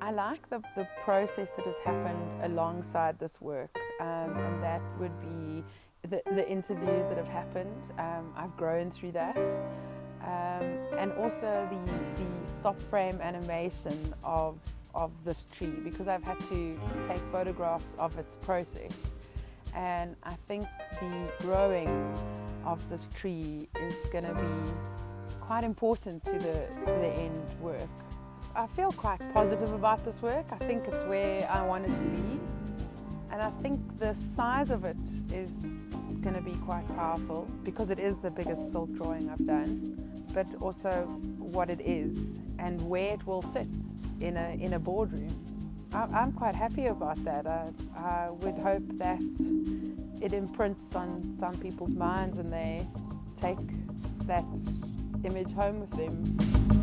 I like the, the process that has happened alongside this work, um, and that would be the, the interviews that have happened. Um, I've grown through that. Um, and also the, the stop frame animation of, of this tree because I've had to take photographs of its process. And I think the growing of this tree is going to be quite important to the, to the end feel quite positive about this work. I think it's where I want it to be. And I think the size of it is going to be quite powerful because it is the biggest silk drawing I've done, but also what it is and where it will sit in a, in a boardroom. I, am quite happy about that. I, I would hope that it imprints on some people's minds and they take that image home with them.